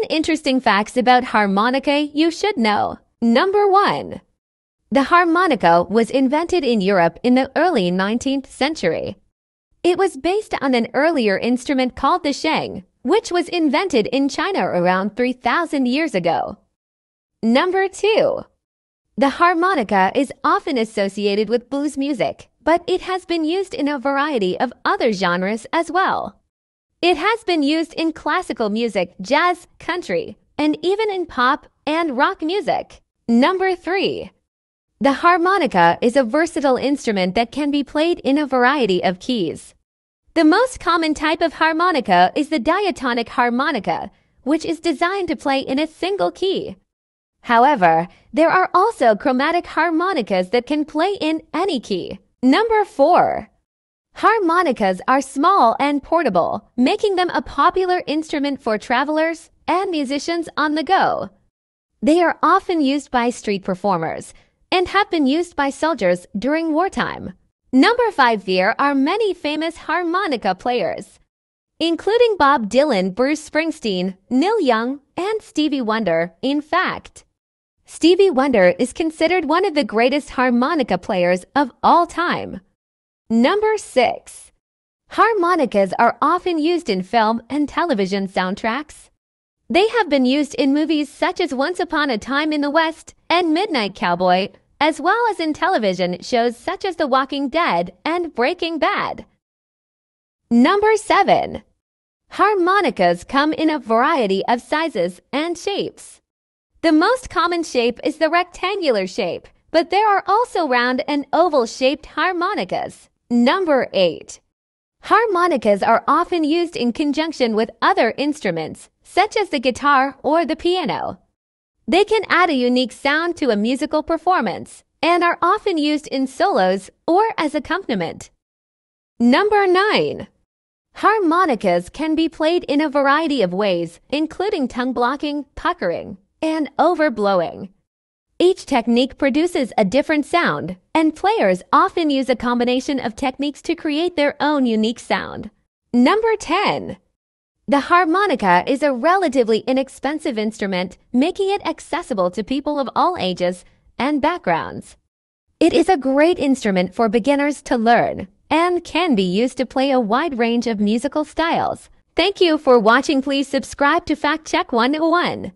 10 interesting facts about harmonica you should know. Number 1. The harmonica was invented in Europe in the early 19th century. It was based on an earlier instrument called the sheng, which was invented in China around 3,000 years ago. Number 2. The harmonica is often associated with blues music, but it has been used in a variety of other genres as well. It has been used in classical music, jazz, country, and even in pop and rock music. Number 3. The harmonica is a versatile instrument that can be played in a variety of keys. The most common type of harmonica is the diatonic harmonica, which is designed to play in a single key. However, there are also chromatic harmonicas that can play in any key. Number 4. Harmonicas are small and portable, making them a popular instrument for travelers and musicians on the go. They are often used by street performers and have been used by soldiers during wartime. Number five here are many famous harmonica players, including Bob Dylan, Bruce Springsteen, Neil Young, and Stevie Wonder. In fact, Stevie Wonder is considered one of the greatest harmonica players of all time. Number 6. Harmonicas are often used in film and television soundtracks. They have been used in movies such as Once Upon a Time in the West and Midnight Cowboy, as well as in television shows such as The Walking Dead and Breaking Bad. Number 7. Harmonicas come in a variety of sizes and shapes. The most common shape is the rectangular shape, but there are also round and oval shaped harmonicas. Number 8. Harmonicas are often used in conjunction with other instruments, such as the guitar or the piano. They can add a unique sound to a musical performance and are often used in solos or as accompaniment. Number 9. Harmonicas can be played in a variety of ways, including tongue blocking, puckering, and overblowing. Each technique produces a different sound, and players often use a combination of techniques to create their own unique sound. Number 10. The harmonica is a relatively inexpensive instrument, making it accessible to people of all ages and backgrounds. It is a great instrument for beginners to learn and can be used to play a wide range of musical styles. Thank you for watching. Please subscribe to Fact Check 101.